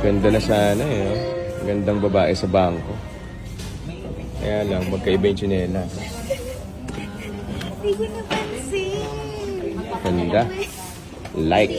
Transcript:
Ganda na sana eh. Oh. Gandang babae sa bangko. Kaya lang, magkaiba yung tsinelas. Hindi ko napansin. Ganda. Like.